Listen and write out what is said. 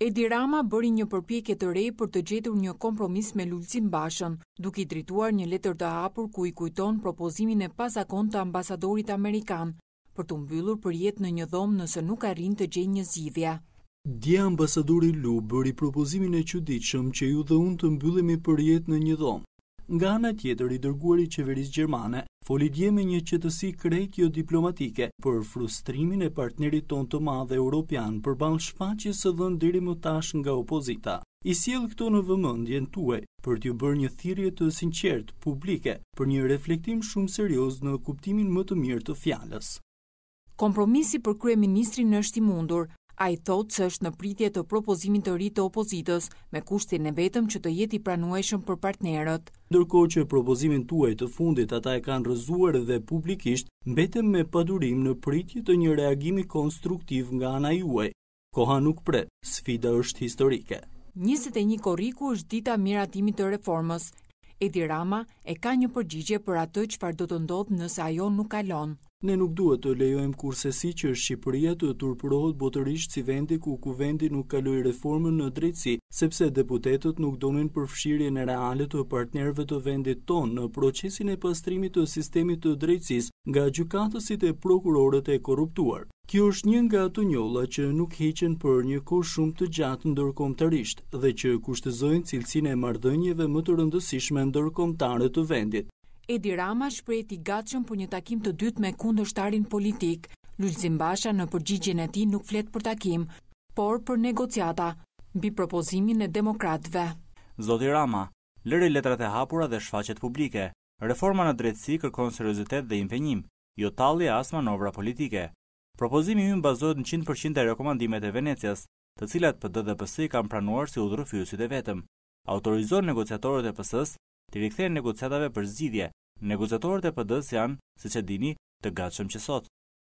Edi Rama bëri një përpjekje të re për të gjetur një kompromis me Lulzim Bashën, duke i drejtuar një letër të hapur ku i kujton propozimin e pazakontë të ambasadorit amerikan për t'u mbyllur përjetë në një dhomë nëse nuk arrijnë të gjejnë një zgjidhje. Dje ambasadori Lu bëri propozimin e çuditshëm që ju dhe unë të mbyllemi përjetë në një dhomë. Nga ana tjetër, i dërguari i qeverisë gjermane foli dje me një qetësi krejt jodiplomatike për frustrimin e partnerit tonë të madh europian përballë shfaqjes së dhënë deri më tash nga opozita. I sjell këto në vëmendjen tuaj për t'ju bërë një thirrje të sinqertë publike për një reflektim shumë serioz në kuptimin më të mirë të fjalës. Kompromisi për kryeministrin është i mundur. Ai thotë se është në pritje të propozimit të ri të opozitës, me kushtin e vetëm që të jetë i pranueshëm për partnerët. Ndërkohë që propozimin tuaj të fundit ata e kanë rrëzuar dhe publikisht, mbetem me padurim në pritje të një reagimi konstruktiv nga ana juaj. Koha nuk pret, sfida është historike. Njëzet e një korriku është dita e miratimit të reformës. Edi Rama e ka një përgjigje për atë çfarë do të ndodhë nëse ajo nuk kalon. Ne nuk duhet të lejojmë kurrsesi që Shqipëria të turpërohet botërisht si vendi ku Kuvendi nuk kaloi reformën në drejtësi, sepse deputetët nuk donin përfshirjen reale të partnerëve të vendit tonë në procesin e pastrimit të sistemit të drejtësisë nga gjykatësit e prokurorët e korruptuar. Kjo është një nga ato njolla që nuk hiqen për një kohë shumë të gjatë ndërkombëtarisht dhe që kushtëzojnë cilësinë e marrëdhënieve më të rëndësishme ndërkombëtare të vendit. Edi Rama shprehet i gatshëm për një takim të dytë me kundërshtarin politik. Lulzim Basha në përgjigjen e tij nuk flet për takim, por për negociata, mbi propozimin e demokratëve. Zoti Rama, lëri letrat e hapura dhe shfaqjet publike. Reforma në drejtësi kërkon seriozitet dhe impenjim. jo tallje as manovra politike. Propozimi ynë bazohet njëqind për qind te rekomandimet e Venecias, të cilat PD dhe PS i kanë pranuar si udhërrëfyesit e vetëm. Autorizo negociatorët e PS-së t'i rikthehen negociatave për zgjidhje. Negociatorët e PD-së janë, siç e dini, të gatshëm që sot.